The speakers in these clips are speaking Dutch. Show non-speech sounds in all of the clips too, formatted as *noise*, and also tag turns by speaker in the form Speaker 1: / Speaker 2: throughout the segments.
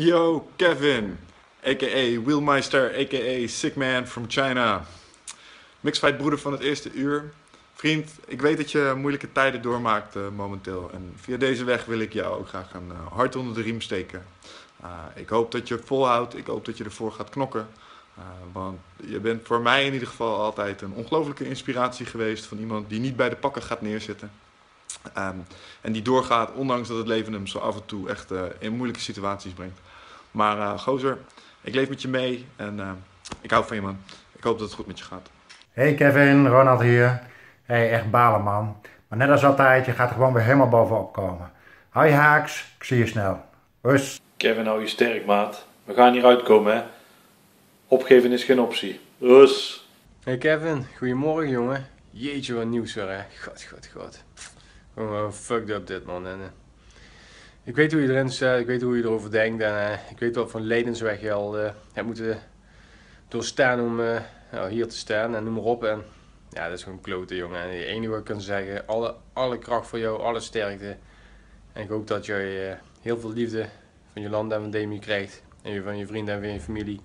Speaker 1: Yo, Kevin, a.k.a. Wheelmeister, a.k.a. Sickman from China. Mixfight broeder van het eerste uur. Vriend, ik weet dat je moeilijke tijden doormaakt uh, momenteel. En via deze weg wil ik jou ook graag een uh, hart onder de riem steken. Uh, ik hoop dat je volhoudt, ik hoop dat je ervoor gaat knokken. want je bent voor mij in ieder geval altijd een ongelofelijke inspiratie geweest van iemand die niet bij de pakken gaat neerzitten. Um, en die doorgaat, ondanks dat het leven hem zo af en toe echt in moeilijke situaties brengt. Maar uh, gozer, ik leef met je mee en uh, ik hou van je man. Ik hoop dat het goed met je gaat.
Speaker 2: Hey Kevin, Ronald hier. Hey, echt balen man. Maar net als altijd, je gaat er gewoon weer helemaal bovenop komen. Hou je haaks, ik zie je snel. Rus.
Speaker 3: Kevin, hou je sterk maat. We gaan hieruit komen hè. Opgeven is geen optie. Rus.
Speaker 4: Hey Kevin, goedemorgen jongen. Jeetje wat nieuws weer hè. God, god, god. Gewoon fucked up dit man. En, uh, ik weet hoe je erin staat, ik weet hoe je erover denkt en uh, ik weet wat voor levensweg je al uh, hebt moeten doorstaan om nou, hier te staan en noem maar op. En ja, dat is gewoon klote jongen. En het enige wat ik kan zeggen, alle, alle kracht voor jou, alle sterkte. En ik hoop dat je heel veel liefde van je land en van Demi krijgt. En van je vrienden en van je familie.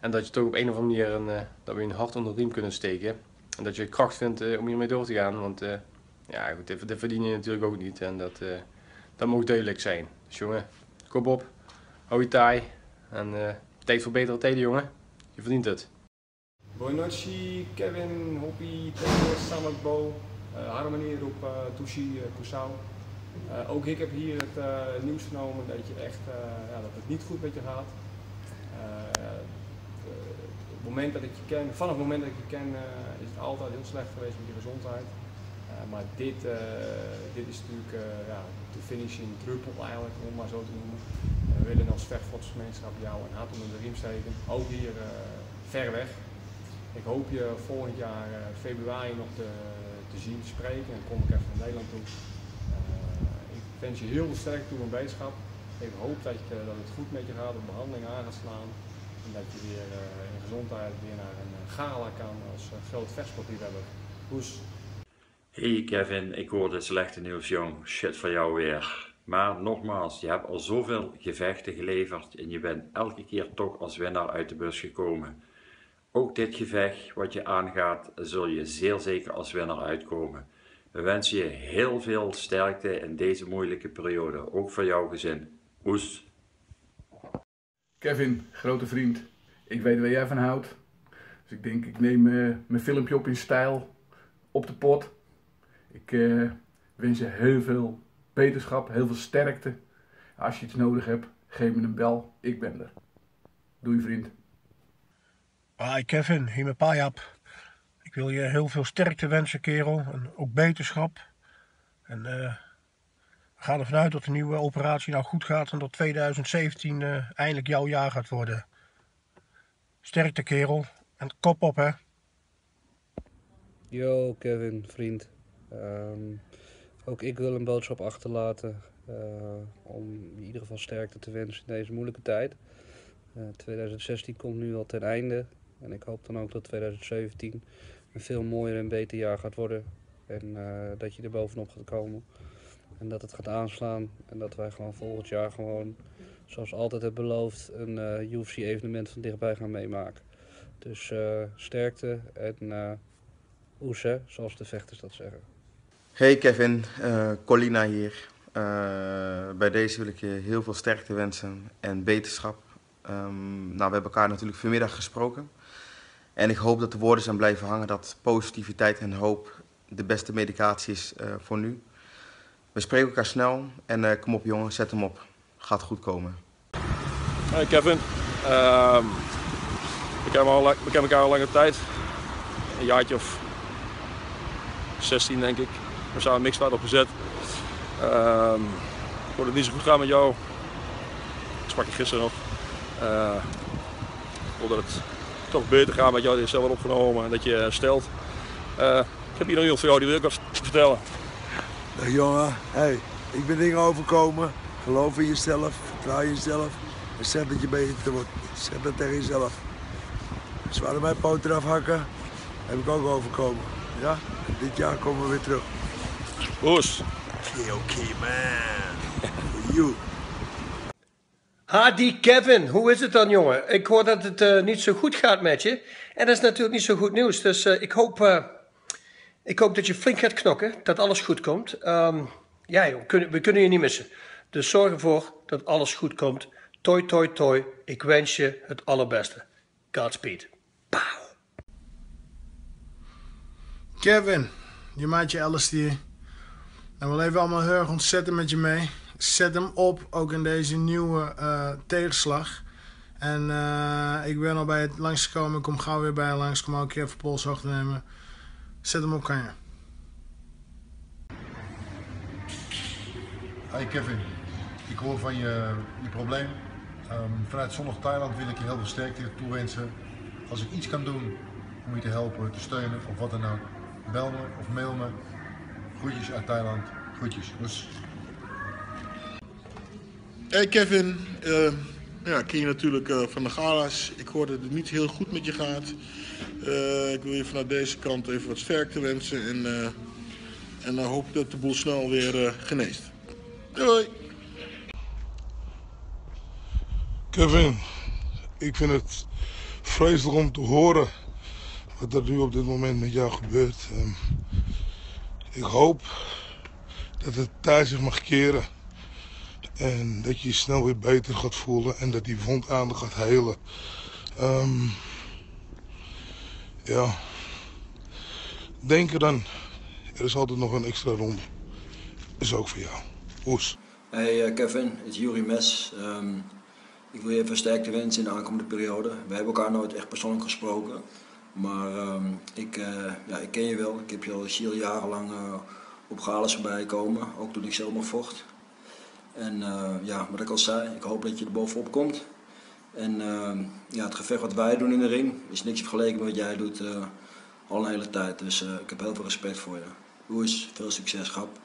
Speaker 4: En dat je toch op een of andere manier een, dat we een hart onder de riem kunnen steken. En dat je kracht vindt om hiermee door te gaan. Want ja, goed, dit, verdien je natuurlijk ook niet. En dat, dat moet duidelijk zijn. Dus jongen, kom op, hou je taai. En uh, tijd voor betere tijden, jongen. Je verdient het.
Speaker 5: Boinochi, Kevin, Hoppy, Taylor, Samakbo, uh, op uh, Tushi, uh, Kusau. Ook ik heb hier het nieuws vernomen dat, je echt, ja, dat het niet goed met je gaat. het moment dat ik je ken, vanaf het moment dat ik je ken is het altijd heel slecht geweest met je gezondheid. Uh, maar dit, uh, dit is natuurlijk uh, ja, de finishing druppel eigenlijk, om maar zo te noemen. we willen als vechtsportsgemeenschap jou een hart onder de riem steken, ook hier ver weg. Ik hoop je volgend jaar februari nog te, te zien, spreken en dan kom ik even naar Nederland toe. ik wens je heel sterk toe in wetenschap. Ik hoop dat, je, het goed met je gaat, de behandeling aan gaat slaan. En dat je weer in gezondheid weer naar een gala kan als groot vechtsportliefhebber. Hoes.
Speaker 6: Hey Kevin, ik hoor dit slechte nieuws jong, shit voor jou weer. Maar nogmaals, je hebt al zoveel gevechten geleverd en je bent elke keer toch als winnaar uit de bus gekomen. Ook dit gevecht wat je aangaat, zul je zeer zeker als winnaar uitkomen. We wensen je heel veel sterkte in deze moeilijke periode, ook voor jouw gezin. Oes.
Speaker 7: Kevin, grote vriend, ik weet waar jij van houdt. Dus ik denk, ik neem uh, mijn filmpje op in stijl op de pot. Ik uh, wens je heel veel beterschap, heel veel sterkte. Als je iets nodig hebt, geef me een bel. Ik ben er. Doei vriend.
Speaker 8: Hi Kevin, hier met Pajap. Ik wil je heel veel sterkte wensen kerel en ook beterschap. En uh, we gaan ervan uit dat de nieuwe operatie nou goed gaat en dat 2017 uh, eindelijk jouw jaar gaat worden. Sterkte kerel en kop op hè.
Speaker 9: Yo Kevin, vriend. Um, ook ik wil een boodschap achterlaten uh, om in ieder geval sterkte te wensen in deze moeilijke tijd. Uh, 2016 komt nu al ten einde en ik hoop dan ook dat 2017 een veel mooier en beter jaar gaat worden. En uh, dat je er bovenop gaat komen. En dat het gaat aanslaan en dat wij gewoon volgend jaar gewoon, zoals altijd heb beloofd, een UFC evenement van dichtbij gaan meemaken. Dus sterkte en oes, zoals de vechters dat zeggen.
Speaker 10: Hey Kevin, uh, Colina hier. Uh, bij deze wil ik je heel veel sterkte wensen en beterschap. Um, nou, we hebben elkaar natuurlijk vanmiddag gesproken. En ik hoop dat de woorden zijn blijven hangen dat positiviteit en hoop de beste medicatie is uh, voor nu. We spreken elkaar snel en kom op jongen, zet hem op. Gaat goed komen.
Speaker 11: Hey Kevin, um, we, kennen we kennen elkaar al lange tijd. Een jaartje of 16 denk ik. We zijn een mixfout opgezet. Um, ik hoorde het niet zo goed gaan met jou. Ik sprak je gisteren nog. Uh, ik wilde het toch beter gaan met jou. Dat je zelf wel opgenomen en dat je stelt. Uh, ik heb hier nog iemand voor jou die wil ik wat vertellen.
Speaker 12: Dag jongen, hey, ik ben dingen overkomen. Geloof in jezelf, vertrouw jezelf. En zeg dat je beter wordt. Zeg dat tegen jezelf. Ze wilden mijn poot eraf hakken. Heb ik ook overkomen. Ja, dit jaar komen we weer terug.
Speaker 11: Oes.
Speaker 12: Okay, okay, man. For you.
Speaker 13: Ha, die Kevin, hoe is het dan, jongen? Ik hoor dat het eh, niet zo goed gaat met je. En dat is natuurlijk niet zo goed nieuws. Dus eh, ik, hoop, eh, ik hoop dat je flink gaat knokken, dat alles goed komt. Ehm, ja, joh, kun- we kunnen je niet missen. Dus zorg ervoor dat alles goed komt. Toi, toi, toi. Ik wens je het allerbeste. Godspeed.
Speaker 14: Kevin, je maatje Alice Nou, we leven allemaal heel erg ontzettend met je mee. Zet hem op, ook in deze nieuwe eh, tegenslag. En eh, ik ben al bij het langskomen. Ik kom gauw weer bij je langs. Ik kom ook een keer even polshoogte nemen. Zet hem op, kan je.
Speaker 15: Hey Kevin, ik hoor van je, je probleem. Ehm, vanuit zonnig Thailand wil ik je heel veel sterkte toewensen. Als ik iets kan doen om je te helpen, te steunen of wat dan ook, bel me of mail me. Groetjes uit Thailand. Groetjes. Dus.
Speaker 16: Hey Kevin, eh, ja, ik ken je natuurlijk eh, van de gala's. Ik hoor dat het niet heel goed met je gaat. Eh, ik wil je vanuit deze kant even wat sterkte wensen en, eh, en dan hoop ik dat de boel snel weer eh, geneest. Doei!
Speaker 17: Kevin, ik vind het vreselijk om te horen wat er nu op dit moment met jou gebeurt. Ehm, ik hoop dat het thuis zich mag keren en dat je je snel weer beter gaat voelen en dat die wond aan gaat helen. Ehm, ja, denk eraan, er is altijd nog een extra ronde. Is ook voor jou. Oes.
Speaker 18: Hey eh, Kevin, het is Juri Mes. Ehm, ik wil je even sterkte wensen in de aankomende periode. We hebben elkaar nooit echt persoonlijk gesproken. Maar ehm, ik, eh, ja, ik ken je wel. Ik heb je al, al jarenlang eh, op galas voorbij komen. Ook toen ik zelf nog vocht. En eh, ja, wat ik al zei, ik hoop dat je er bovenop komt. En ehm, ja, het gevecht wat wij doen in de ring is niks vergeleken met wat jij doet al een hele tijd. Dus ik heb heel veel respect voor je. Oes, veel succes, grap.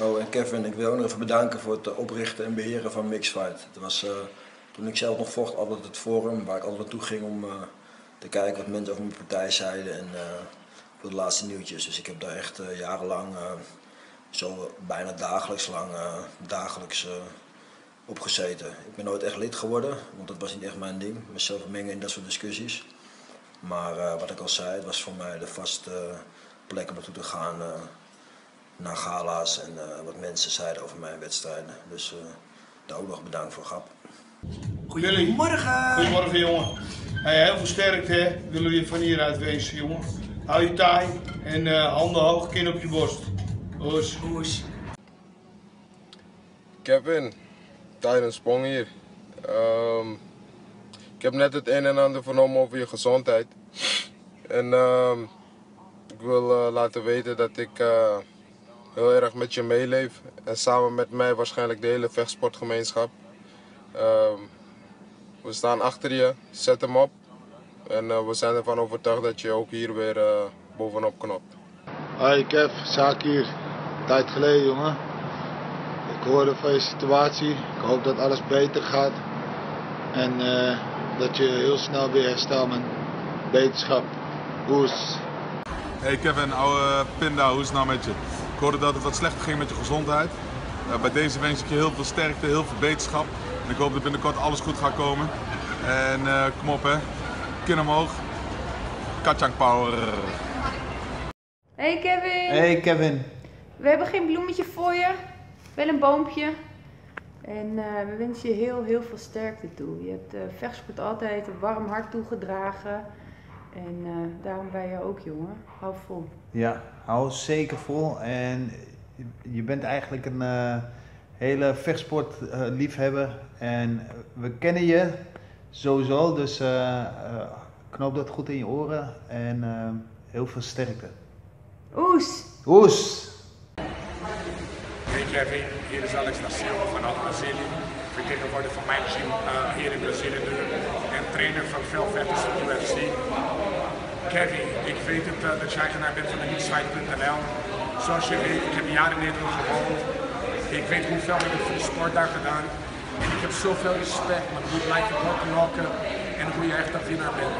Speaker 18: Oh, en Kevin, ik wil ook nog even bedanken voor het oprichten en beheren van Mixfight. Het was toen ik zelf nog vocht altijd het forum waar ik altijd naartoe ging om te kijken wat mensen over mijn partij zeiden en eh, voor de laatste nieuwtjes. Dus ik heb daar echt eh, jarenlang, eh, zo bijna dagelijks lang, eh, dagelijks eh, op gezeten. Ik ben nooit echt lid geworden, want dat was niet echt mijn ding, mezelf mengen in dat soort discussies. Maar eh, wat ik al zei, het was voor mij de vaste plek om naartoe te gaan. eh, naar gala's en eh, wat mensen zeiden over mijn wedstrijden. Dus eh, daar ook nog bedankt voor, Gap.
Speaker 14: Goedemorgen. Goedemorgen, jongen. Hey, heel veel sterkte, hè. Willen we je van hieruit wensen, jongen. Hou je taai en eh, handen hoog, kin op je borst. Oes. Oes.
Speaker 19: Kevin, Tyron Sprong hier. Ehm, ik heb net het een en ander vernomen over je gezondheid. En ehm, ik wil eh, laten weten dat ik eh, heel erg met je meeleef. En samen met mij waarschijnlijk de hele vechtsportgemeenschap. Ehm, we staan achter je, zet hem op. En eh, we zijn ervan overtuigd dat je ook hier weer eh, bovenop knopt.
Speaker 20: Hoi Kev, Zaak hier. Tijd geleden jongen. Ik hoorde van je situatie. Ik hoop dat alles beter gaat. En eh, dat je heel snel weer herstelt met beterschap. Oes.
Speaker 1: Hey Kevin, oude Pinda, hoe is het nou met je? Ik hoorde dat het wat slechter ging met je gezondheid. Eh, bij deze wens ik je heel veel sterkte, heel veel beterschap. En ik hoop dat binnenkort alles goed gaat komen. En eh, kom op hè, kin omhoog. Katjang power.
Speaker 21: Hey Kevin.
Speaker 22: Hey Kevin.
Speaker 21: We hebben geen bloemetje voor je, wel een boompje. En eh, we wensen je heel, heel veel sterkte toe. Je hebt eh vechtsport altijd een warm hart toegedragen. En eh, daarom ben je ook, jongen. Hou vol.
Speaker 22: Ja, hou zeker vol. En je bent eigenlijk een eh, hele vechtsportliefhebber. en we kennen je sowieso, dus eh, eh, knoop dat goed in je oren. En eh, heel veel sterkte.
Speaker 21: Oes!
Speaker 22: Oes!
Speaker 23: Hey Kevin, hier is Alex da Silva vanuit Brazilië. Vertegenwoordiger van mijn team uh, hier in Brazilië nu en trainer van veel vechters van UFC. Kevin, ik weet het, uh, dat je eigenaar bent van de Newsite.nl. Zoals je weet, ik heb jaren in Nederland gewoond. Ik weet hoeveel ik voor de sport daar gedaan. En ik heb zoveel respect, maar hoe je blijft knokken en hoe je echt een winnaar bent.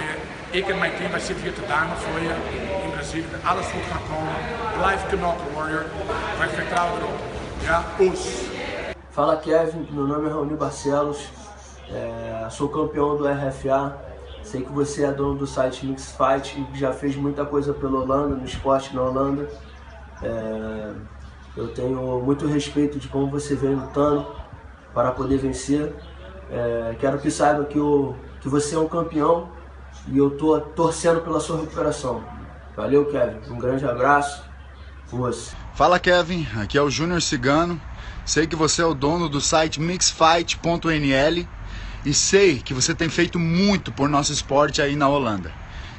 Speaker 23: Uh, ik en mijn team, wij zitten hier te dagen voor je in Brazilië. Alles goed gaat komen. Blijf knokken, warrior. Wij vertrouwen erop. Ja, oes.
Speaker 24: Fala Kevin, meu nome é Raoni Barcelos, é, sou campeão do RFA. Sei que você é dono do site Mix Fight e já fez muita coisa pela Holanda, no esporte na Holanda. É, eu tenho muito respeito de como você vem lutando para poder vencer. É, quero que saiba que, o, que você é um campeão e eu estou torcendo pela sua recuperação. Valeu, Kevin. Um grande abraço. Você.
Speaker 25: Fala, Kevin. Aqui é o Júnior Cigano. Sei que você é o dono do site mixfight.nl e sei que você tem feito muito por nosso esporte aí na Holanda.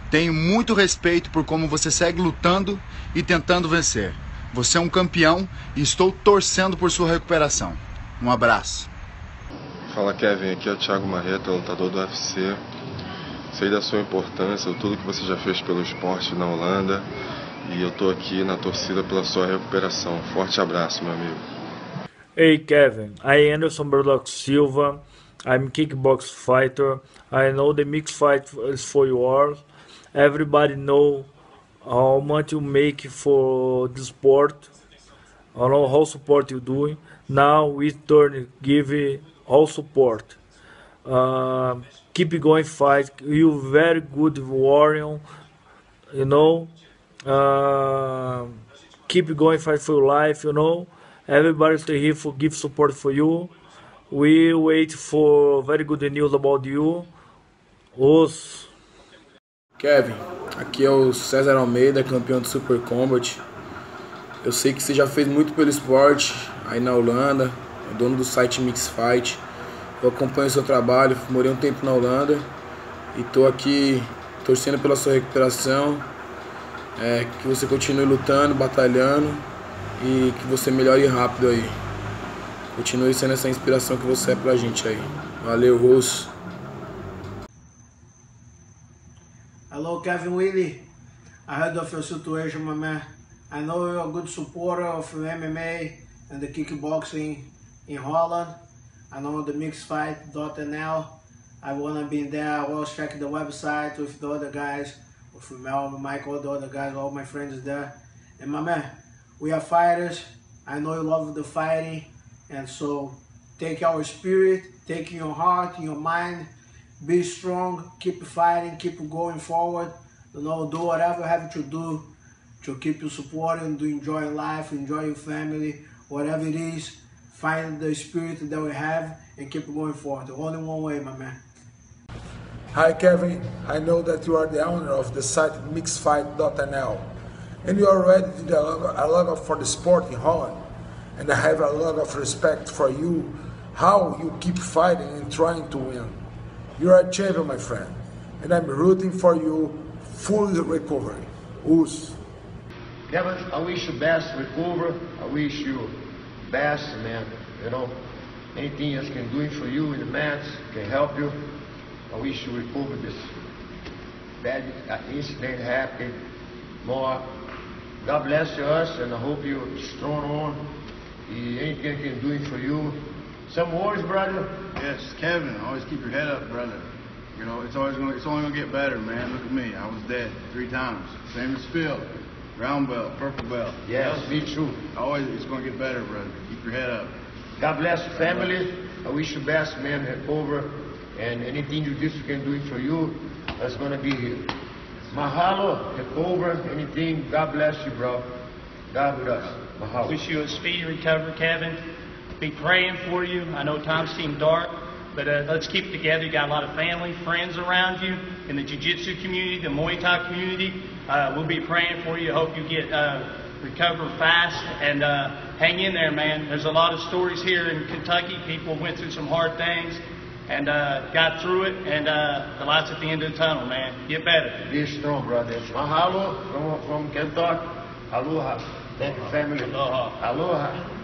Speaker 25: Tenho muito respeito por como você segue lutando e tentando vencer. Você é um campeão e estou torcendo por sua recuperação. Um abraço.
Speaker 26: Fala Kevin, aqui é o Thiago Marreta, lutador do UFC. Sei da sua importância, tudo que você já fez pelo esporte na Holanda e eu tô aqui na torcida pela sua recuperação. Forte abraço, meu amigo.
Speaker 27: Hey Kevin, I Anderson Burdock Silva. I'm kickbox fighter. I know the mixed fight is for yours. Everybody know how much you make for the sport. Know how support you doing. Now we turn give all support. Uh, keep going fight. You very good warrior. You know. Uh, keep going fight for your life. You know. Everybody stay here for give support for you. We wait for very good news about you. Os.
Speaker 18: Kevin, aqui é o César Almeida, campeão do Super Combat. Eu sei que você já fez muito pelo esporte aí na Holanda, é dono do site Mix Fight. Eu acompanho o seu trabalho, morei um tempo na Holanda e tô aqui torcendo pela sua recuperação. É, que você continue lutando, batalhando e que você melhore rápido aí. Continue sendo essa inspiração que você é pra gente aí. Valeu, Russo.
Speaker 14: Hello, Kevin Willie. I heard of your situation, my man. I know you're a good supporter of MMA and the kickboxing in Holland. I know the mixfight.nl. I wanna be there. I was checking the website with the other guys, with Mel, Michael, the other guys, all my friends there. And my man, we are fighters. I know you love the fighting. And so take our spirit, take your heart, your mind, be strong, keep fighting, keep going forward. You know, do whatever you have to do to keep you supporting, to enjoy life, enjoy your family, whatever it is. Find the spirit that we have and keep going forward. Only one way, my man.
Speaker 28: Hi Kevin, I know that you are the owner of the site mixfight.nl and you already did a lot, a lot of for the sport in Holland and I have a lot of respect for you, how you keep fighting and trying to win. You are a champion, my friend, and I'm rooting for you full recovery. Us.
Speaker 29: Kevin, I wish you best recover. I wish you best, man. You know, anything I can do it for you in the match can help you. I wish you recover this bad incident happen more. God bless you us, and I hope you're strong on. Anything I can do it for you. Some words, brother.
Speaker 30: Yes, Kevin. Always keep your head up, brother. You know, it's always gonna, it's only gonna get better, man. Look at me. I was dead three times. Same as Phil. Round belt, purple belt.
Speaker 29: Yes, me too.
Speaker 30: Always, it's gonna get better, brother. Keep your head up.
Speaker 29: God bless your family. I wish you best, man. Head over, and anything you just can do it for you, that's gonna be here. Mahalo, head over, anything. God bless you, bro. God bless. Mahalo.
Speaker 31: Wish you a speedy recovery, Kevin. Be praying for you. I know times seem dark, but uh, let's keep it together. You got a lot of family, friends around you in the jiu-jitsu community, the Muay Thai community. Uh, we'll be praying for you. Hope you get uh, recover fast and uh, hang in there, man. There's a lot of stories here in Kentucky. People went through some hard things and uh, got through it, and uh, the light's at the end of the tunnel, man. Get better.
Speaker 29: Be strong, brother. Mahalo from, from Kentucky. Aloha. Thank you, family. Aloha. Aloha.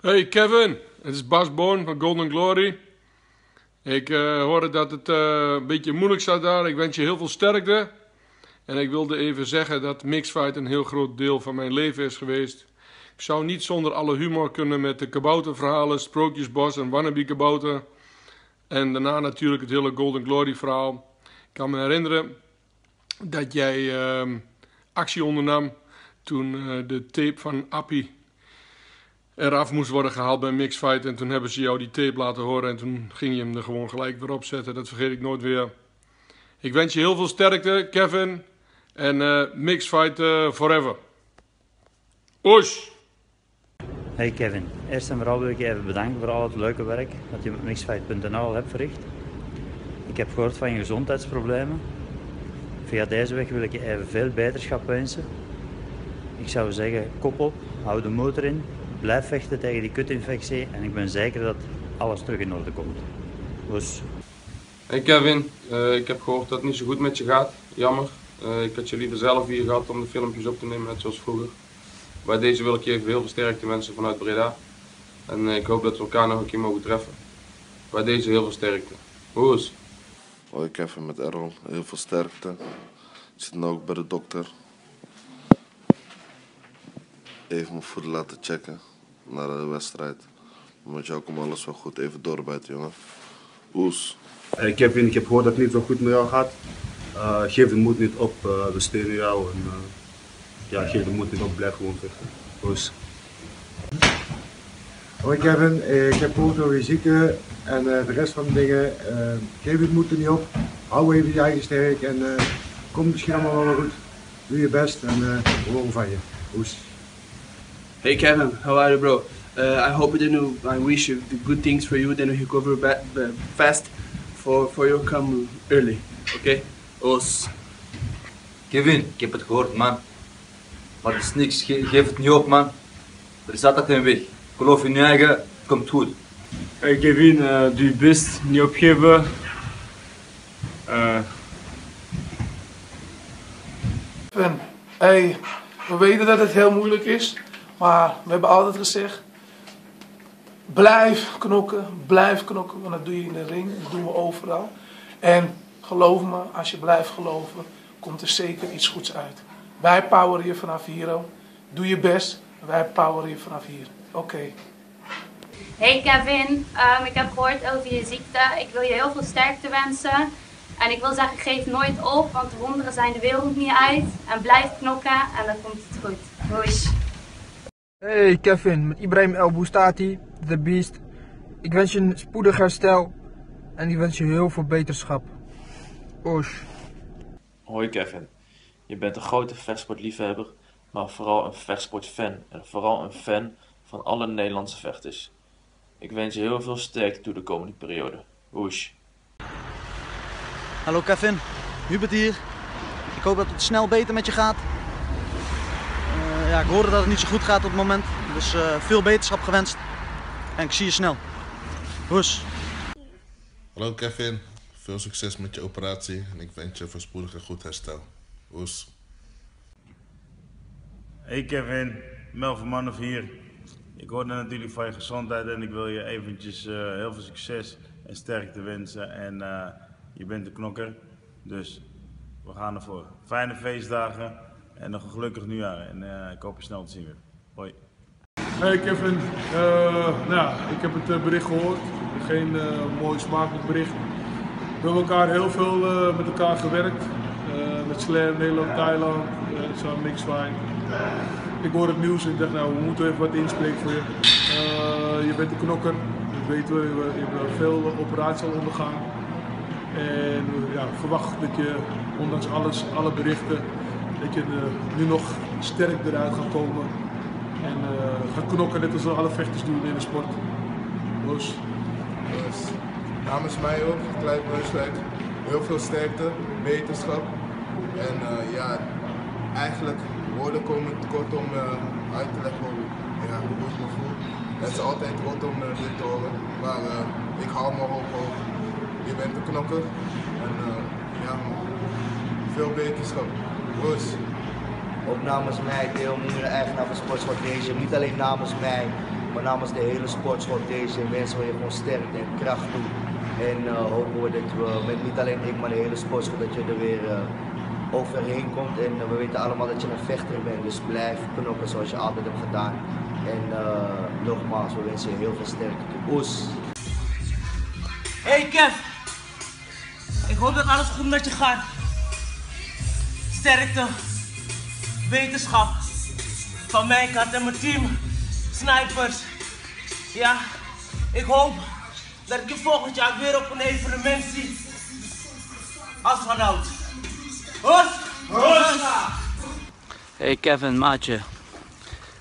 Speaker 32: Hey Kevin, het is Bas Boon van Golden Glory. Ik uh, hoorde dat het uh, een beetje moeilijk zat daar. Ik wens je heel veel sterkte. En ik wilde even zeggen dat mixfight een heel groot deel van mijn leven is geweest. Ik zou niet zonder alle humor kunnen met de kabouterverhalen, Sprookjesbos en Wannabe Kabouter. En daarna natuurlijk het hele Golden Glory verhaal. Ik kan me herinneren dat jij uh, actie ondernam toen uh, de tape van Appie eraf moest worden gehaald bij Mixfight. En toen hebben ze jou die tape laten horen en toen ging je hem er gewoon gelijk weer op zetten. Dat vergeet ik nooit weer. Ik wens je heel veel sterkte, Kevin. En uh, Mixfight uh, forever. Oes!
Speaker 6: Hey Kevin, eerst en vooral wil ik je even bedanken voor al het leuke werk dat je met Mixfight.nl hebt verricht. Ik heb gehoord van je gezondheidsproblemen. Via deze weg wil ik je even veel beterschap wensen. Ik zou zeggen, kop op, hou de motor in, blijf vechten tegen die kutinfectie en ik ben zeker dat alles terug in orde komt. Dus.
Speaker 33: Hey Kevin, uh, ik heb gehoord dat het niet zo goed met je gaat. Jammer. Uh, ik had je liever zelf hier gehad om de filmpjes op te nemen, net zoals vroeger. Bij deze wil ik je even heel veel sterkte wensen vanuit Breda. En uh, ik hoop dat we elkaar nog een keer mogen treffen. Bij deze heel veel sterkte. Hoe is
Speaker 19: Hoi Kevin met Errol, heel veel sterkte. Ik zit nu ook bij de dokter. Even mijn voeten laten checken naar de wedstrijd. Met jou komt alles wel goed. Even doorbijten, jongen. Oes.
Speaker 34: Hey Kevin, ik heb gehoord dat het niet zo goed met jou gaat. Uh, geef de moed niet op, uh, we steunen jou. En, uh, ja, geef de moed niet op, blijf gewoon vechten. Oes.
Speaker 12: Hoi Kevin, ik heb gehoord over je ziekte en de rest van de dingen. geef het moed er niet op. Hou even je eigen sterk en komt misschien allemaal wel goed. Doe je best en we horen van je. Oes.
Speaker 35: Hey Kevin, how are you, bro? Uh, I hope that you, I wish you the good things for you, then you recover back, fast for, for your come early. Okay? Os.
Speaker 36: Kevin, ik heb het gehoord, man. Maar het is niks, Ge geef het niet op, man. Er is altijd een weg. Geloof in je eigen, komt goed.
Speaker 37: Hey Kevin, uh, doe je best, niet opgeven. Uh...
Speaker 38: Hey, we weten dat het heel moeilijk is. Maar we hebben altijd gezegd, blijf knokken, blijf knokken, want dat doe je in de ring, dat doen we overal. En geloof me, als je blijft geloven, komt er zeker iets goeds uit. Wij poweren je vanaf hier, doe je best, wij poweren je vanaf hier. Oké.
Speaker 39: Hey Kevin, um, ik heb gehoord over je ziekte. Ik wil je heel veel sterkte wensen. En ik wil zeggen, geef nooit op, want de wonderen zijn de wereld niet uit. En blijf knokken en dan komt het goed. Hoes.
Speaker 40: Hey Kevin, met Ibrahim El Boustati, The Beast. Ik wens je een spoedig herstel en ik wens je heel veel beterschap. Osh.
Speaker 41: Hoi Kevin, je bent een grote vechtsportliefhebber, maar vooral een vechtsportfan en vooral een fan van alle Nederlandse vechters. Ik wens je heel veel sterkte toe de komende periode. Oesh.
Speaker 42: Hallo Kevin, Hubert hier. Ik hoop dat het snel beter met je gaat ja, ik hoorde dat het niet zo goed gaat op het moment. Dus uh, veel beterschap gewenst. En ik zie je snel. Hoes.
Speaker 19: Hallo Kevin, veel succes met je operatie en ik wens je voorspoedig een goed herstel. Hoes.
Speaker 30: Hey Kevin, Melvin Manoff hier. Ik hoorde natuurlijk van je gezondheid en ik wil je eventjes uh, heel veel succes en sterkte wensen. En uh, je bent een knokker, dus we gaan ervoor. Fijne feestdagen en nog een gelukkig nieuwjaar. En uh, ik hoop je snel te zien weer. Hoi.
Speaker 32: Hey Kevin, uh, nou, ik heb het bericht gehoord. Geen uh, mooi smakelijk bericht. We hebben elkaar heel veel met elkaar gewerkt. met Slam, Nederland, Thailand, uh, samen Mixwine. Ik hoor het nieuws en ik dacht nou we moeten even wat inspreken voor je. je bent een knokker, dat weten we. Je hebt veel operaties al ondergaan. En ja, verwacht dat je ondanks alles, alle berichten, dat je uh, nu nog sterk eruit gaat komen. En uh, gaat knokken net als alle vechters doen in de sport. Los.
Speaker 19: Namens mij ook, Klein Beuswijk. Heel veel sterkte, wetenschap. En uh, ja, eigenlijk woorden komen kort om uit te leggen hoe, ja, hoe ik me voel. Het is altijd rot om dit te horen, maar ik hou me hoog. Je bent een knokker en ja, veel wetenschap.
Speaker 10: Ook namens mij, Theo Moeder, eigenaar van Sportschot deze. Niet alleen namens mij, maar namens de hele Sportschot deze. Wensen we je gewoon sterkte en kracht toe. En uh, hopen we dat we, met niet alleen ik, maar de hele Sportschot, dat je er weer uh, overheen komt. En uh, we weten allemaal dat je een vechter bent, dus blijf knokken zoals je altijd hebt gedaan. En nogmaals, we wensen je heel veel sterkte toe. Oes!
Speaker 24: Hey Kev! Ik hoop dat alles goed met je gaat sterkte, wetenschap van mijn kant en mijn team, snipers.
Speaker 43: Ja, ik hoop dat ik je volgend jaar weer op een evenement zie. Als vanouds. Hos! Hos!
Speaker 44: Hey Kevin, maatje.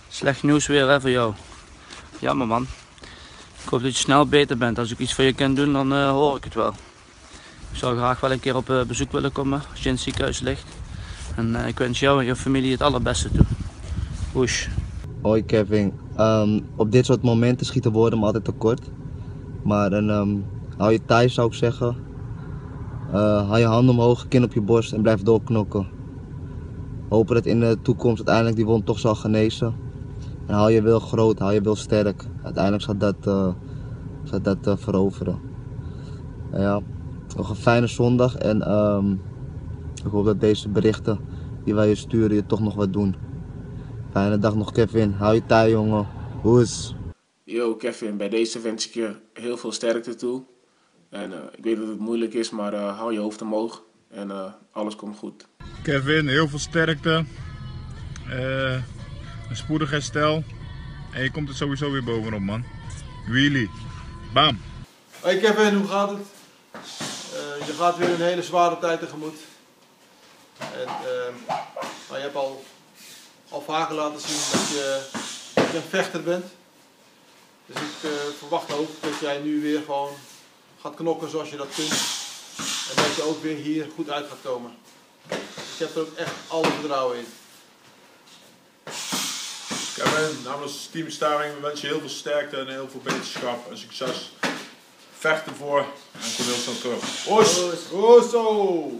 Speaker 44: Slecht nieuws weer hè, voor jou. Jammer man. Ik hoop dat je snel beter bent. Als ik iets voor je kan doen, dan eh, hoor ik het wel. Ik zou graag wel een keer op eh, bezoek willen komen als je in het ziekenhuis ligt. En eh, ik wens jou en je familie het allerbeste toe. Woesh.
Speaker 45: Hoi Kevin, Ehm, op dit soort momenten schieten woorden me altijd tekort. Maar dan, ehm, hou je thuis zou ik zeggen. Eh, hou je handen omhoog, kin op je borst en blijf doorknokken. Hopen dat in de toekomst uiteindelijk die wond toch zal genezen. En hou je wil groot, hou je wil sterk. Uiteindelijk zal dat, eh, zal dat veroveren. En ja, nog een fijne zondag en ehm, ik hoop dat deze berichten die wij je sturen je toch nog wat doen. Fijne dag nog Kevin, hou je taai jongen. Hoes.
Speaker 46: Yo Kevin, bij deze wens ik je heel veel sterkte toe. En eh, ik weet dat het moeilijk is, maar eh, hou je hoofd omhoog en eh, alles komt goed.
Speaker 47: Kevin, heel veel sterkte. Eh, een spoedig herstel. En je komt er sowieso weer bovenop, man. Really. Bam.
Speaker 48: Hey Kevin, hoe gaat het? Eh, je gaat weer een hele zware tijd tegemoet. En, maar je hebt al, al vaker laten zien dat je, dat je een vechter bent. Dus ik eh, verwacht ook dat jij nu weer gewoon gaat knokken zoals je dat kunt. En dat je ook weer hier goed uit gaat komen. Ik heb er ook echt alle vertrouwen in.
Speaker 49: Kevin, namens Team Staring wens je heel veel sterkte en heel veel beterschap en succes. Vecht ervoor en kom heel snel terug. Oos!
Speaker 48: Oso!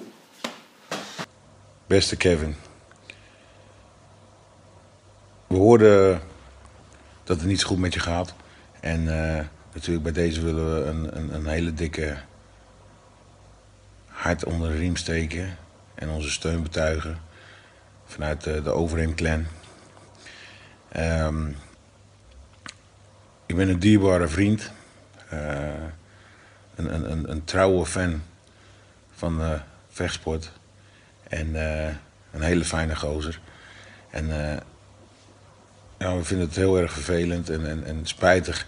Speaker 39: Beste Kevin. We hoorden dat het niet zo goed met je gaat. En eh, natuurlijk bij deze willen we een, een, een hele dikke hart onder de riem steken. En onze steun betuigen vanuit de, de clan. Ehm, ik ben een dierbare vriend. eh, een, een, een, trouwe fan van eh, vechtsport. En eh, een hele fijne gozer. En ja, we vinden het heel erg vervelend en, en, en spijtig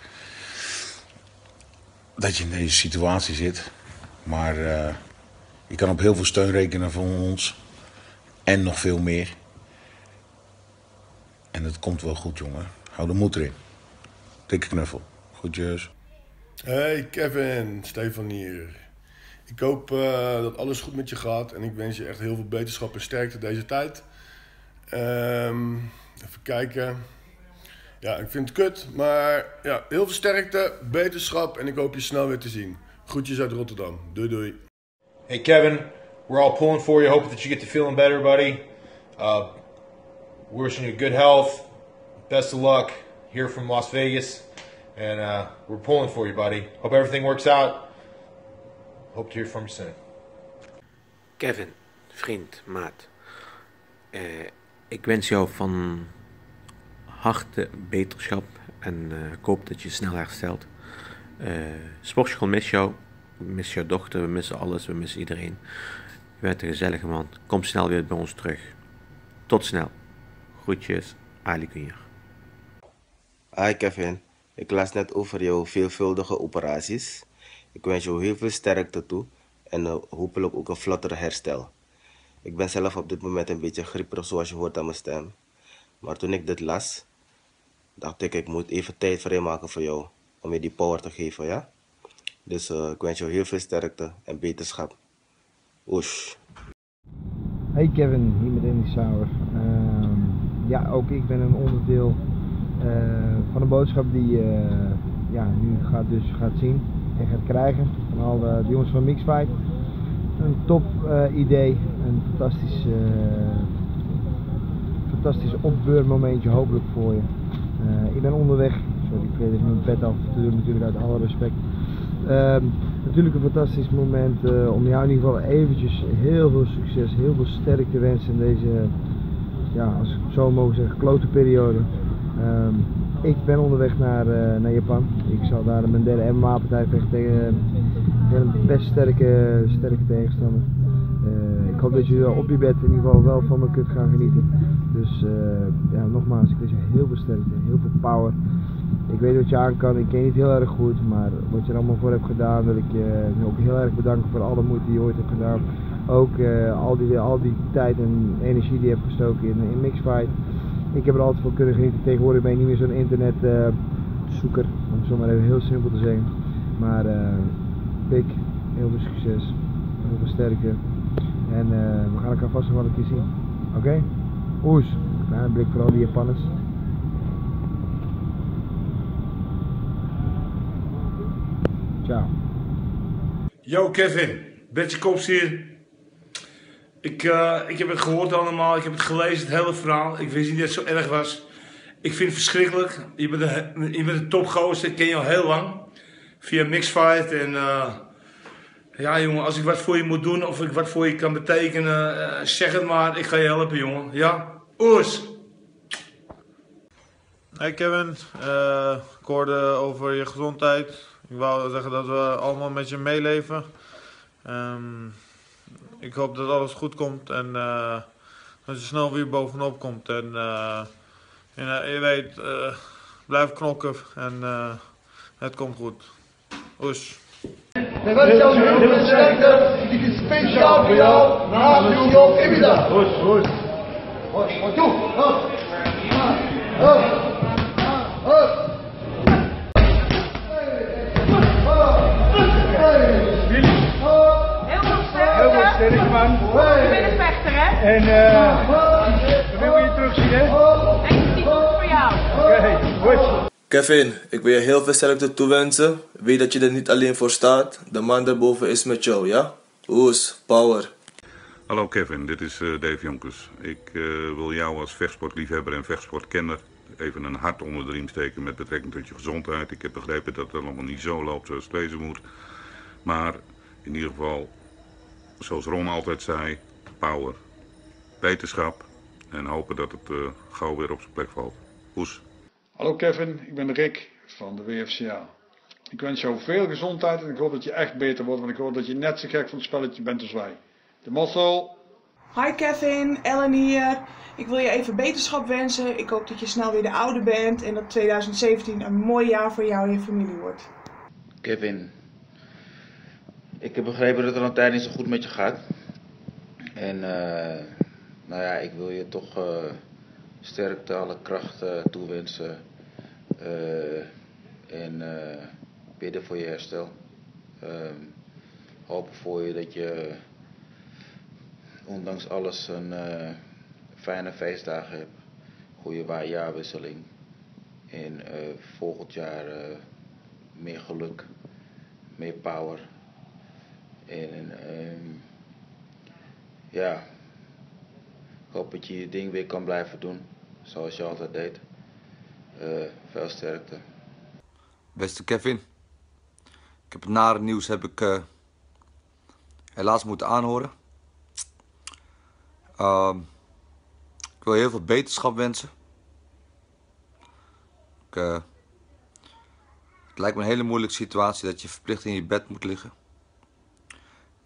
Speaker 39: dat je in deze situatie zit. Maar eh, je kan op heel veel steun rekenen van ons. En nog veel meer. En het komt wel goed, jongen. Hou de moed erin. Dikke knuffel. Goedjes.
Speaker 50: Hey Kevin, Stefan hier. Ik hoop eh, dat alles goed met je gaat en ik wens je echt heel veel beterschap en sterkte deze tijd. Ehm, even kijken. Ja, ik vind het kut, maar ja, heel veel sterkte, beterschap en ik hoop je snel weer te zien. Groetjes uit Rotterdam. Doei doei.
Speaker 51: Hey Kevin, we're all pulling for you. Hoping that you get to feeling better, buddy. Uh, wishing you good health, best of luck here from Las Vegas, and uh, we're pulling for you, buddy. Hope everything works out. Hope to hear from you soon.
Speaker 52: Kevin, vriend, maat. Eh, ik wens jou van harte beterschap en eh, ik hoop dat je snel herstelt. Eh Sportschool mis jou, we missen jouw dochter, we missen alles, we missen iedereen. Je bent een gezellige man. Kom snel weer bij ons terug. Tot snel. Groetjes, Ali Kunjer.
Speaker 45: Hi Kevin, ik las net over jouw veelvuldige operaties. Ik wens jou heel veel sterkte toe en eh, hopelijk ook een vlottere herstel. Ik ben zelf op dit moment een beetje grieperig zoals je hoort aan mijn stem. Maar toen ik dit las, dacht ik ik moet even tijd vrijmaken voor jou om je die power te geven, ja? Dus eh, ik wens jou heel veel sterkte en beterschap. Oesh.
Speaker 53: Hey Kevin, hier met Andy Sauer. Ehm, ja, ook ik ben een onderdeel eh, van een boodschap die eh, ja, nu gaat, dus gaat zien en gaat krijgen van al de, jongens van Mixfight. Een top eh, idee, een fantastisch, eh, fantastisch opbeurmomentje hopelijk voor je. Eh, ik ben onderweg, sorry ik vergeet even mijn pet af te doen natuurlijk uit alle respect. Ehm, natuurlijk een fantastisch moment om jou in ieder geval eventjes heel veel succes, heel veel sterkte te wensen in deze, ja, als ik zo mogen zeggen, klote periode. Ik ben onderweg naar, eh, naar Japan. Ik zal daar mijn derde MMA-partij vechten tegen, tegen een best sterke, sterke tegenstander. Eh, ik hoop dat je op je bed in ieder geval wel van me kunt gaan genieten. Dus eh, ja, nogmaals, ik wens je heel veel sterkte, heel veel power. Ik weet wat je aan kan, ik ken je niet heel erg goed, maar wat je er allemaal voor hebt gedaan, wil ik je ook heel erg bedanken voor alle moeite die je ooit hebt gedaan. Ook al, die, al die tijd en energie die je hebt gestoken in, in Mixfight. Ik heb er altijd voor kunnen genieten. Tegenwoordig ben ik niet meer zo'n internetzoeker, uh, om het zo maar even heel simpel te zeggen. Maar Pik, heel veel succes, heel veel sterkte. En we gaan elkaar vast nog wel een keer. Oké? Okay? Oes, kleine blik voor al die Japanners. Ciao.
Speaker 23: Yo Kevin, Betje Kops hier. Ik, uh, ik heb het gehoord allemaal, ik heb het gelezen, het hele verhaal. Ik wist niet dat het zo erg was. Ik vind het verschrikkelijk. Je bent een, je bent een ik ken je al heel lang. Via Mixfight en... Uh, ja jongen, als ik wat voor je moet doen of ik wat voor je kan betekenen, uh, zeg het maar. Ik ga je helpen jongen. Ja? Oes!
Speaker 54: Hey Kevin, ik hoorde over je gezondheid. Ik wou zeggen dat we allemaal met je meeleven. Um, ik hoop dat alles goed komt en uh, dat je snel weer bovenop komt. En, uh, en je weet, blijf knokken en het komt goed. Oes.
Speaker 55: We wensen jou heel veel sterkte. Die is speciaal voor jou naast New York Imida. Oes, oes. Oes,
Speaker 56: man. Je bent een vechter, hè?
Speaker 55: En
Speaker 56: uh,
Speaker 55: we willen je terugzien, hè?
Speaker 56: En ik zie goed voor jou.
Speaker 55: Oké, goed.
Speaker 30: Kevin, ik wil je heel veel sterkte toewensen. Weet dat je er niet alleen voor staat. De man daarboven is met jou, ja? Oes, power.
Speaker 57: Hallo Kevin, dit is uh, Dave Jonkers. Ik uh, wil jou als vechtsportliefhebber en vechtsportkenner even een hart onder de riem steken met betrekking tot je gezondheid. Ik heb begrepen dat het allemaal niet zo loopt zoals het wezen moet. Maar in ieder geval, zoals Ron altijd zei, power, wetenschap en hopen dat het uh, gauw weer op zijn plek valt. Poes.
Speaker 58: Hallo Kevin, ik ben Rick van de WFCA. Ik wens jou veel gezondheid en ik hoop dat je echt beter wordt, want ik hoop dat je net zo gek van het spelletje bent als wij. De mossel.
Speaker 59: Hi Kevin, Ellen hier. Ik wil je even beterschap wensen. Ik hoop dat je snel weer de oude bent en dat 2017 een mooi jaar voor jou en je familie wordt.
Speaker 39: Kevin, ik heb begrepen dat het een tijd niet zo goed met je gaat. En uh, nou ja, ik wil je toch uh, sterkte, alle kracht toewensen. en bidden voor je herstel. hopen voor je dat je ondanks alles een fijne feestdagen hebt. Goede jaarwisseling. En volgend jaar meer geluk, meer power. En um, ja, ik hoop dat je je ding weer kan blijven doen, zoals je altijd deed. Uh, veel sterkte.
Speaker 34: Beste Kevin, ik heb het nare nieuws heb ik uh, helaas moeten aanhoren. Uh, ik wil heel veel beterschap wensen. Uh, het lijkt me een hele moeilijke situatie dat je verplicht in je bed moet liggen.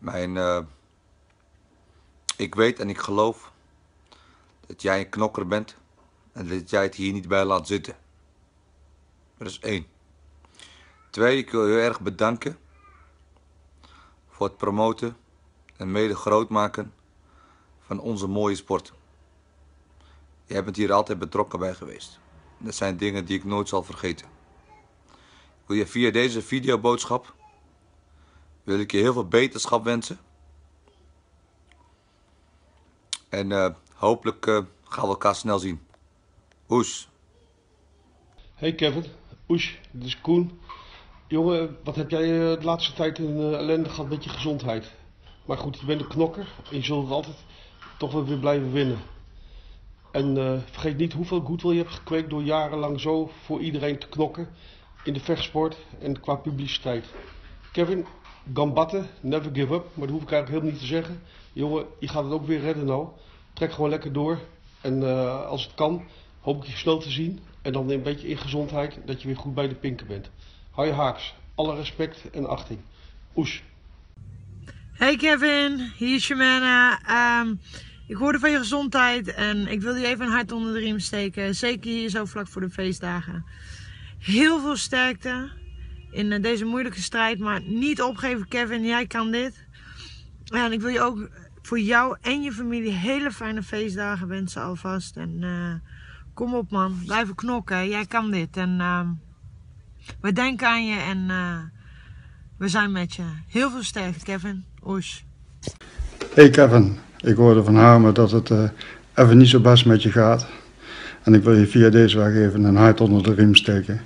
Speaker 34: Mijn, uh, ik weet en ik geloof dat jij een knokker bent en dat jij het hier niet bij laat zitten. Dat is één. Twee, ik wil je erg bedanken voor het promoten en mede grootmaken van onze mooie sport. Jij bent hier altijd betrokken bij geweest. Dat zijn dingen die ik nooit zal vergeten. Ik wil je via deze videoboodschap wil ik je heel veel beterschap wensen. En uh, hopelijk uh, gaan we elkaar snel zien. Oes.
Speaker 60: Hey Kevin, Oes, dit is Koen. Jongen, wat heb jij uh, de laatste tijd een ellende gehad met je gezondheid? Maar goed, je bent een knokker en je zult altijd toch wel weer blijven winnen. En vergeet niet hoeveel goodwill je hebt gekweekt door jarenlang zo voor iedereen te knokken in de vechtsport en qua publiciteit. Kevin, Gambatte, never give up. Maar dat hoef ik eigenlijk helemaal niet te zeggen. Jongen, je gaat het ook weer redden nou. Trek gewoon lekker door. En uh, als het kan, hoop ik je snel te zien. En dan een beetje in gezondheid, dat je weer goed bij de pinken bent. Hou je haaks. Alle respect en achting. Oes.
Speaker 61: Hey Kevin, hier is Jemena. Um, ik hoorde van je gezondheid en ik wil je even een hart onder de riem steken. Zeker hier zo vlak voor de feestdagen. heel veel sterkte in eh, deze moeilijke strijd. Maar niet opgeven, Kevin. Jij kan dit. En ik wil je ook voor jou en je familie hele fijne feestdagen wensen alvast. En uh, kom op man, blijven knokken. Jij kan dit. En uh, we denken aan je en uh, we zijn met je. Heel veel sterkte, Kevin. Oes.
Speaker 62: Hey Kevin, ik hoorde van Hamer dat het even niet zo best met je gaat. En ik wil je via deze weg even een hart onder de riem steken.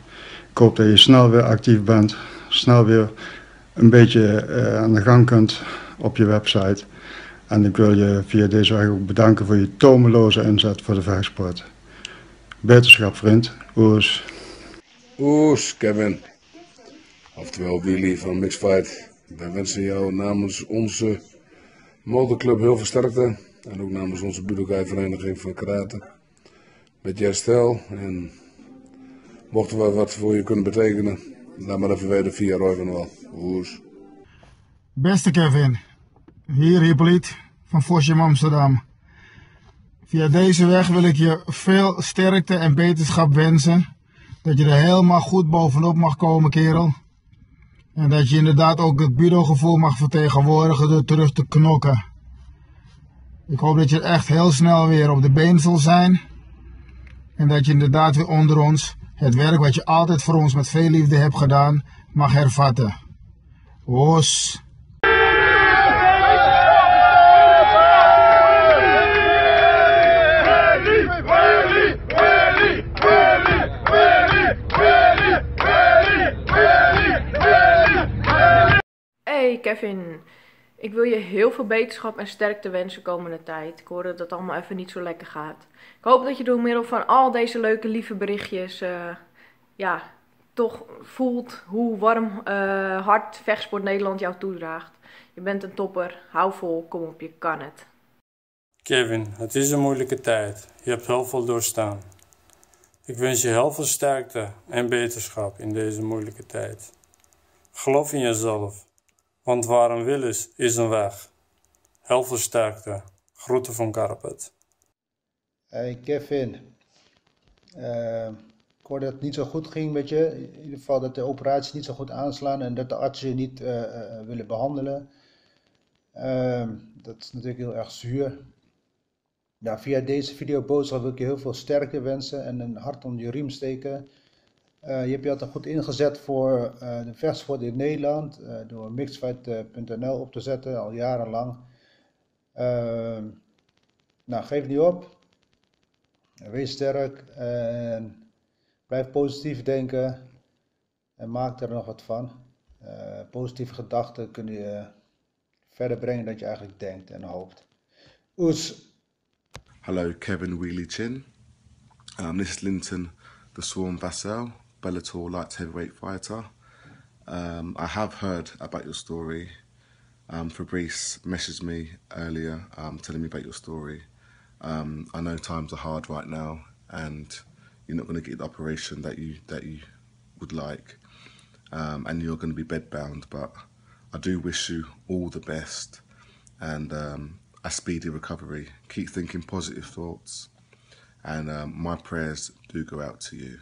Speaker 62: Ik hoop dat je snel weer actief bent, snel weer een beetje uh, aan de gang kunt op je website. En ik wil je via deze weg ook bedanken voor je tomeloze inzet voor de vechtsport. Beterschap vriend, Oes.
Speaker 17: Oes, Kevin. Oftewel Willy van Mixfight. Wij wensen jou namens onze motorclub heel veel sterkte. En ook namens onze Budokai-vereniging van Karate. Met je herstel. En mochten we wat voor je kunnen betekenen, laat maar even weten via Roy van Wal. Oes.
Speaker 63: Beste Kevin, hier Hippolyt van Fosjem Amsterdam. Via deze weg wil ik je veel sterkte en beterschap wensen. Dat je er helemaal goed bovenop mag komen, kerel. En dat je inderdaad ook het bureaugevoel mag vertegenwoordigen door terug te knokken. Ik hoop dat je echt heel snel weer op de been zal zijn. En dat je inderdaad weer onder ons het werk wat je altijd voor ons met veel liefde hebt gedaan, mag hervatten.
Speaker 64: Hey Kevin, ik wil je heel veel beterschap en sterkte wensen komende tijd. Ik hoorde dat het allemaal even niet zo lekker gaat. Ik hoop dat je door middel van al deze leuke lieve berichtjes, uh, ja, toch voelt hoe warm uh, hard Vechtsport Nederland jou toedraagt. Je bent een topper, hou vol, kom op, je kan het.
Speaker 65: Kevin, het is een moeilijke tijd. Je hebt heel veel doorstaan. Ik wens je heel veel sterkte en beterschap in deze moeilijke tijd. Geloof in jezelf, want waar een wil is, is een weg. Heel veel sterkte. Groeten van Carpet.
Speaker 30: Hey Kevin, uh, ik hoorde dat het niet zo goed ging met je. In ieder geval dat de operaties niet zo goed aanslaan en dat de artsen je niet uh, uh, willen behandelen. Ehm, dat is natuurlijk heel erg zuur. Ja, via deze videoboodschap wil ik je heel veel sterkte wensen en een hart onder je riem steken. Uh, je hebt je altijd goed ingezet voor uh, de vechtsport in Nederland uh, door mixfight.nl op te zetten, al jarenlang. Ehm, nou, geef niet op. Wees sterk en blijf positief denken en maak er nog wat van. positieve gedachten kunnen je verder brengen dan je eigenlijk denkt en hoopt. Oes.
Speaker 66: Hello, Kevin Wheelie Chin. Um, this is Linton, the Swarm Vassal. Bellator light heavyweight fighter. Um, I have heard about your story. Um, Fabrice messaged me earlier um, telling me about your story. Um, I know times are hard right now, and you're not going to get the operation that you that you would like, um, and you're going to be bedbound. But I do wish you all the best and um, a speedy recovery. Keep thinking positive thoughts, and my prayers do go out to you.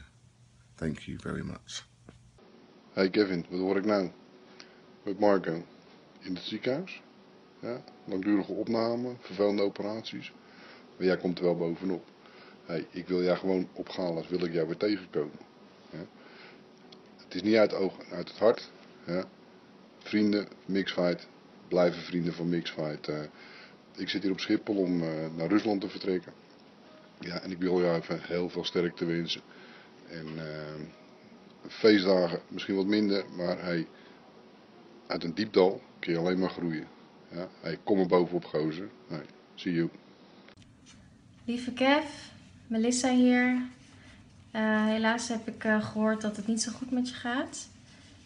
Speaker 66: Thank you very much.
Speaker 67: Hey Kevin, wat hoor ik nou? Met Marco. In het ziekenhuis. Ja, langdurige opname, vervelende operaties. Maar jij komt er wel bovenop. Hey, ik wil jij gewoon opgaan als wil ik jou weer tegenkomen. Ja. Het is niet uit het oog, uit het hart. Ja. Vrienden, mixfight. Blijven vrienden van mixfight. Uh, ik zit hier op Schiphol om uh, naar Rusland te vertrekken. Ja, en ik wil jou even heel veel sterkte wensen. En uh, feestdagen misschien wat minder, maar hey, uit een diepdal kun je alleen maar groeien. Ja, hey, kom er bovenop gozer. Hey, see you.
Speaker 68: Lieve Kev, Melissa hier. Uh, helaas heb ik uh, gehoord dat het niet zo goed met je gaat.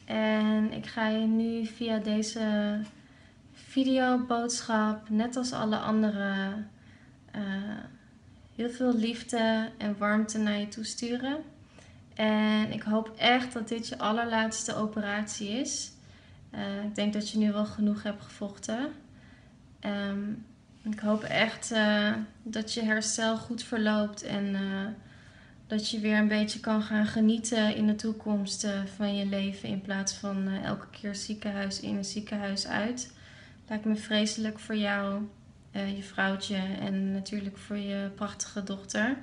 Speaker 68: En ik ga je nu via deze videoboodschap, net als alle anderen, heel veel liefde en warmte naar je toesturen. En ik hoop echt dat dit je allerlaatste operatie is. Uh, ik denk dat je nu wel genoeg hebt gevochten. Um, ik hoop echt uh, dat je herstel goed verloopt en uh, dat je weer een beetje kan gaan genieten in de toekomst eh, van je leven. In plaats van eh, elke keer ziekenhuis in en ziekenhuis uit. Lijkt me vreselijk voor jou, eh, je vrouwtje en natuurlijk voor je prachtige dochter.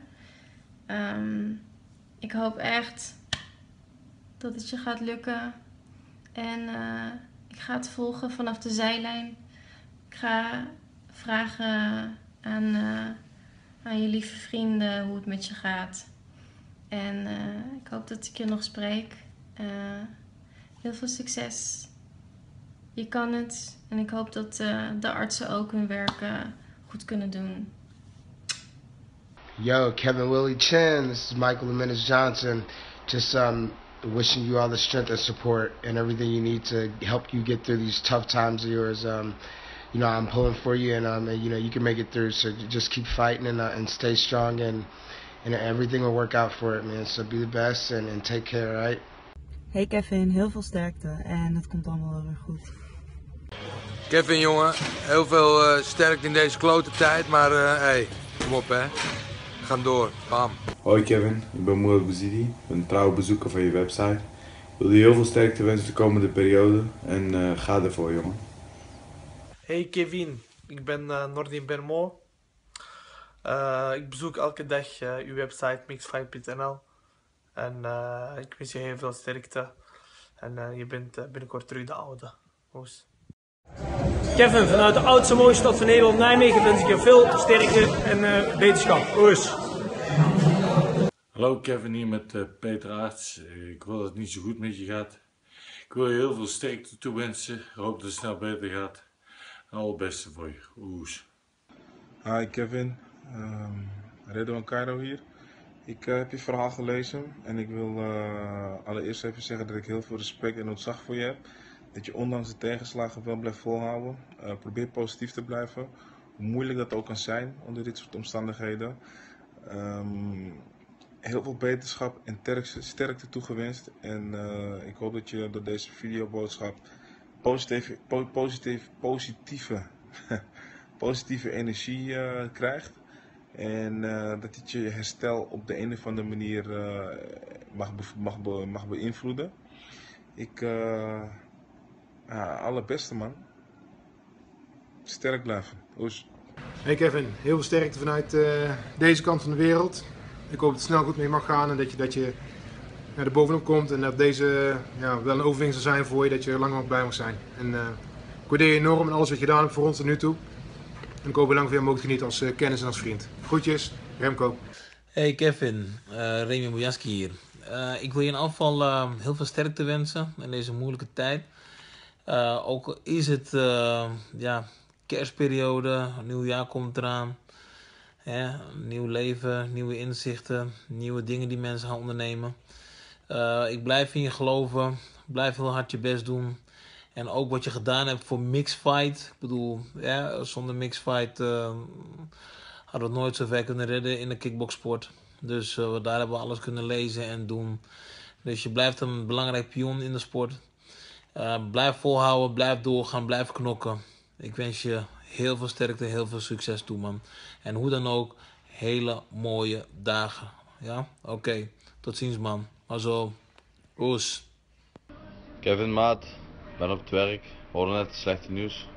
Speaker 68: Ehm, ik hoop echt dat het je gaat lukken. En eh, ik ga het volgen vanaf de zijlijn. Ik ga vragen aan, eh, aan je lieve vrienden hoe het met je gaat. En eh, ik hoop dat ik je nog spreek. Heel veel succes. Je kan het. En ik hoop dat de artsen ook hun werk goed kunnen doen.
Speaker 69: Yo, Kevin Willie Chin. This is Michael Jimenez Johnson. Just um, wishing you all the strength and support and everything you need to help you get through these tough times of yours. Um, you know, I'm pulling for you, and um, and, you know, you can make it through. So just keep fighting and uh, and stay strong, and and everything will work out for it, man. So be the best and, and take care, all right?
Speaker 61: Hey Kevin, heel veel sterkte en het komt allemaal wel weer goed.
Speaker 70: Kevin, jongen, heel veel eh, sterkte in deze klote tijd, maar eh hey, kom op hè. We gaan door, bam.
Speaker 71: Hoi Kevin, ik ben Mourad Bouzidi, een trouwe bezoeker van je website. Ik wil je heel veel sterkte wensen de komende periode en eh, ga ervoor jongen.
Speaker 72: Hey Kevin, ik ben uh, Nordin Bermo. Eh, ik bezoek elke dag eh, uw website mixfight.nl en eh, ik wens je heel veel sterkte. En eh, je bent eh, binnenkort terug de oude. Hoes.
Speaker 73: Kevin, vanuit de oudste mooie stad van Nederland, Nijmegen, wens ik je veel sterkte en eh, beterschap. Oes.
Speaker 74: Hallo Kevin, hier met eh, Peter Aarts. Eh, Ik wil dat het niet zo goed met je gaat. Ik wil je heel veel sterkte toewensen. Ik hoop dat het snel beter gaat. En al het beste voor je. Oes.
Speaker 75: Hi Kevin, um, Redouan Cairo hier. Ik eh, heb je verhaal gelezen en ik wil eh, allereerst even zeggen dat ik heel veel respect en ontzag voor je heb. Dat je ondanks de tegenslagen wel blijft volhouden. Eh, probeer positief te blijven, hoe moeilijk dat ook kan zijn onder dit soort omstandigheden. Ehm, heel veel beterschap en sterkte toegewenst. En eh, ik hoop dat je door deze videoboodschap positieve, positieve, *laughs* positieve energie eh, krijgt. En dat dit je herstel op de een of andere manier mag, mag, mag beïnvloeden. Ik, eh ja, allerbeste man. Sterk blijven. Oes.
Speaker 76: Hey Kevin, heel veel sterkte vanuit eh, deze kant van de wereld. Ik hoop dat het snel goed mee mag gaan en dat je, dat je ja, er bovenop komt en dat deze ja, wel een overwinning zal zijn voor je, dat je er lang nog blij mag zijn. En eh, ik waardeer je enorm en alles wat je gedaan hebt voor ons tot nu toe. En ik hoop dat je lang van jou mogen genieten als eh, kennis en als vriend. Groetjes, Remco.
Speaker 77: Hey Kevin, eh Remy Bojaski hier. Eh, ik wil je in afval heel veel sterkte wensen in deze moeilijke tijd. Eh, ook is het eh, ja, kerstperiode, een nieuw jaar komt eraan. Nieuw leven, nieuwe inzichten, nieuwe dingen die mensen gaan ondernemen. Eh, ik blijf in je geloven, blijf heel hard je best doen. En ook wat je gedaan hebt voor Mixfight. Ik bedoel, ja, zonder Mixfight hadden we het nooit zo ver kunnen redden in de kickboxsport. Dus daar hebben we alles kunnen lezen en doen. Dus je blijft een belangrijk pion in de sport. Eh, blijf volhouden, blijf doorgaan, blijf knokken. Ik wens je heel veel sterkte, heel veel succes toe, man. En hoe dan ook, hele mooie dagen. Ja? Oké, tot ziens, man. Maar zo, oes.
Speaker 30: Kevin Maat, ben op het werk, hoorde net het slechte nieuws.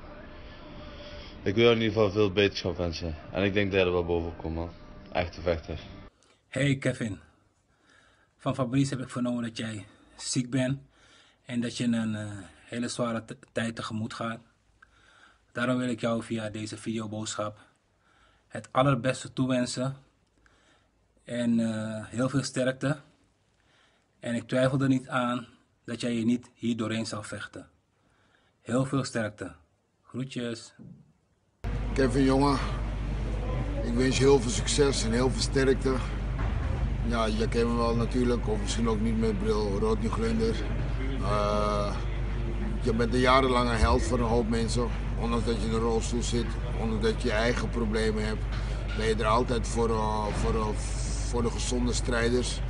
Speaker 30: Ik wil in ieder geval veel beterschap wensen. En ik denk dat je er wel bovenop komt man. Echte vechter.
Speaker 39: Hey Kevin, van Fabrice heb ik vernomen dat jij ziek bent en dat je een eh, hele zware tijd tegemoet gaat. Daarom wil ik jou via deze videoboodschap het allerbeste toewensen en eh, heel veel sterkte. En ik twijfel er niet aan dat jij je niet hier doorheen zal vechten. Heel veel sterkte. Groetjes.
Speaker 66: Kevin, jongen. Ik wens je heel veel succes en heel veel sterkte. Ja, je kent me wel natuurlijk, of misschien ook niet met bril, Rodney Glunder. Eh, je bent een jarenlange held voor een hoop mensen. Ondanks dat je in een rolstoel zit, ondanks dat je eigen problemen hebt, ben je er altijd voor, eh, voor, eh, voor de gezonde strijders.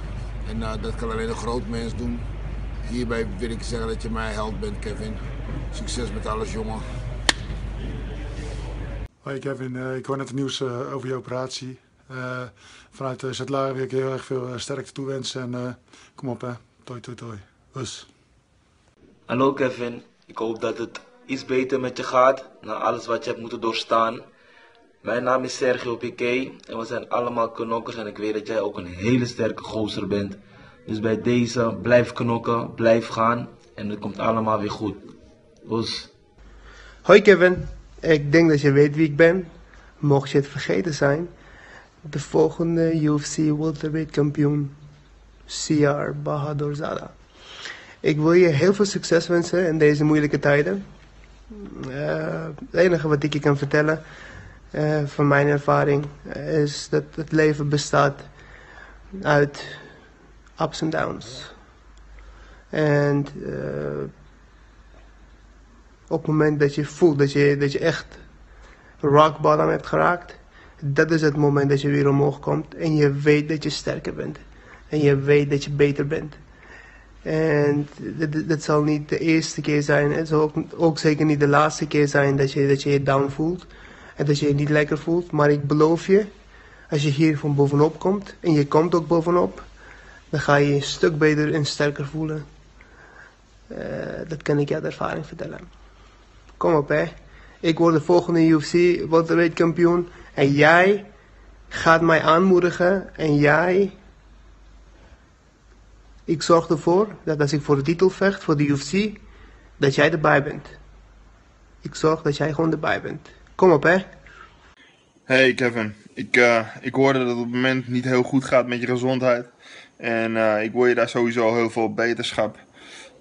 Speaker 66: En dat kan alleen een groot mens doen. Hierbij wil ik zeggen dat je mijn held bent, Kevin. Succes met alles, jongen.
Speaker 78: Hoi Kevin, ik hoor net het nieuws over je operatie.
Speaker 79: Vanuit uh, Zetlaar wil ik heel erg veel sterkte toewensen. En kom op hè, toi toi toi. Us.
Speaker 80: Hallo Kevin, ik hoop dat het iets beter met je gaat na alles wat je hebt moeten doorstaan. Mijn naam is Sergio Piqué en we zijn allemaal knokkers en ik weet dat jij ook een hele sterke gozer bent. Dus bij deze, blijf knokken, blijf gaan en het komt allemaal weer goed. Oes.
Speaker 81: Hoi Kevin, ik denk dat je weet wie ik ben. Mocht je het vergeten zijn, de volgende UFC welterweight kampioen, CR Bahadur Zada. Ik wil je heel veel succes wensen in deze moeilijke tijden. Uh, het enige wat ik je kan vertellen uh, van mijn ervaring is dat het leven bestaat uit ups en downs. En op het moment dat je voelt dat je, dat je echt rock bottom hebt geraakt, dat is het moment dat je weer omhoog komt en je weet dat je sterker bent. En je weet dat je beter bent. En dat, zal niet de eerste keer zijn. Het zal ook, ook, zeker niet de laatste keer zijn dat je, dat je je down voelt. En dat je je niet lekker voelt. Maar ik beloof je, als je hier van bovenop komt, en je komt ook bovenop, dan ga je je een stuk beter en sterker voelen. Uh, dat kan ik je uit ervaring vertellen. Kom op hè. Ik word de volgende UFC welterweight kampioen. En jij gaat mij aanmoedigen. En jij... Ik zorg ervoor dat als ik voor de titel vecht, voor de UFC, dat jij erbij bent. Ik zorg dat jij gewoon erbij bent. Kom op hè.
Speaker 82: Hey Kevin, ik, uh, ik hoorde dat het op het moment niet heel goed gaat met je gezondheid. En uh, ik wil je daar sowieso heel veel beterschap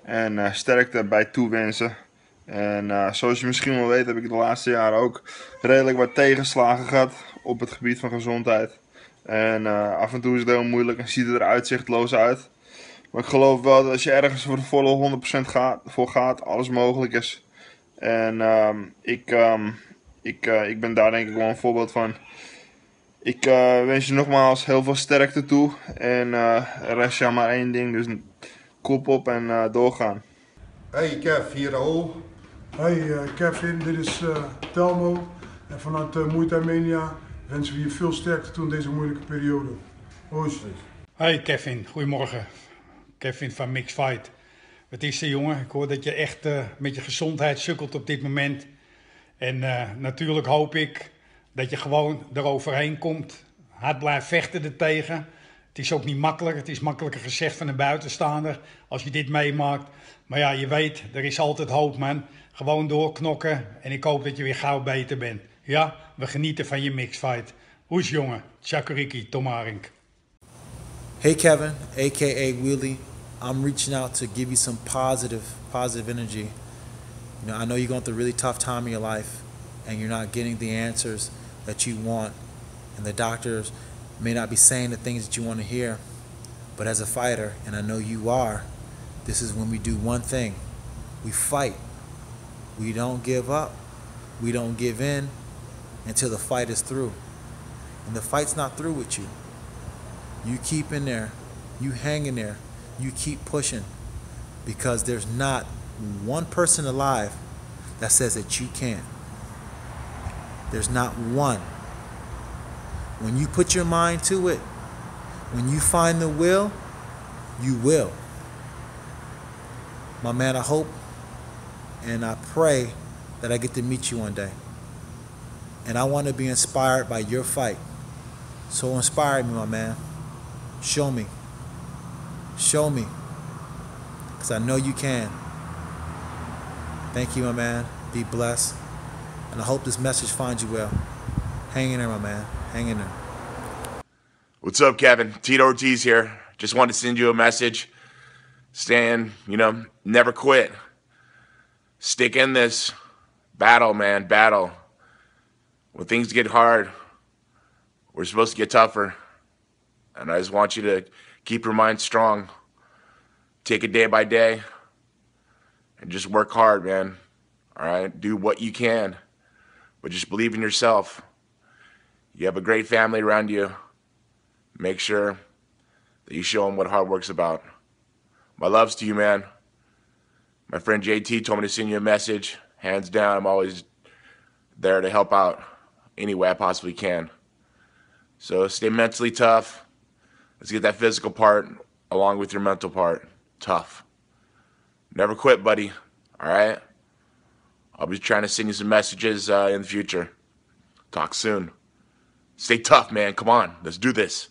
Speaker 82: en uh, sterkte bij toewensen. En zoals je misschien wel weet heb ik de laatste jaren ook redelijk wat tegenslagen gehad op het gebied van gezondheid. En af en toe is het heel moeilijk en ziet het er uitzichtloos uit. Maar ik geloof wel dat als je ergens voor de volle 100% gaat, voor gaat, alles mogelijk is. En um, ik, um, ik, uh, ik ben daar denk ik wel een voorbeeld van. Ik wens je nogmaals heel veel sterkte toe. En rest je maar één ding, dus kop op en doorgaan.
Speaker 83: Hey Kev, hier Raoul.
Speaker 79: Hey uh, Kevin, dit is uh, Telmo. En vanuit uh, Muay Thai Mania wensen we je veel sterkte toe in deze moeilijke periode. Hoi.
Speaker 84: Hey Kevin, goedemorgen. Kevin van Mix Fight. Wat is er jongen? Ik hoor dat je echt met je gezondheid sukkelt op dit moment. En natuurlijk hoop ik dat je gewoon eroverheen komt. Hard blijft vechten ertegen. Het is ook niet makkelijk. Het is makkelijker gezegd van een buitenstaander als je dit meemaakt. Maar ja, je weet, er is altijd hoop man. Gewoon doorknokken en ik hoop dat je weer gauw beter bent. Ja, we genieten van je mixfight. Hoes jongen, Chakuriki, Tomarink.
Speaker 85: Hey Kevin, aka Willie. I'm reaching out to give you some positive, positive energy. You know, I know you're going through a really tough time in your life and you're not getting the answers that you want. And the doctors may not be saying the things that you want to hear. But as a fighter, and I know you are, this is when we do one thing. We fight. We don't give up. We don't give in until the fight is through. And the fight's not through with you. You keep in there. You hang in there. You keep pushing. Because there's not one person alive that says that you can't. There's not one. When you put your mind to it, when you find the will, you will. My man, I hope and I pray that I get to meet you one day. And I want to be inspired by your fight. So inspire me, my man. Show me. Show me. Because I know you can. Thank you, my man. Be blessed. And I hope this message finds you well. Hang in there, my man. Hang in there.
Speaker 61: What's up, Kevin? Tito Ortiz here. Just wanted to send you a message. Stand, you know, never quit stick in this battle, man, battle. When things get hard, we're supposed to get tougher. And I just want you to keep your mind strong. Take it day by day and just work hard, man. All right? Do what you can, but just believe in yourself. You have a great family around you. Make sure that you show them what hard work's about. My loves to you, man. My friend JT told me to send you a message. Hands down, I'm always there to help out any way I possibly can. So stay mentally tough. Let's get that physical part along with your mental part tough. Never quit, buddy. All right? I'll be trying to send you some messages uh, in the future. Talk soon. Stay tough, man. Come on. Let's do this.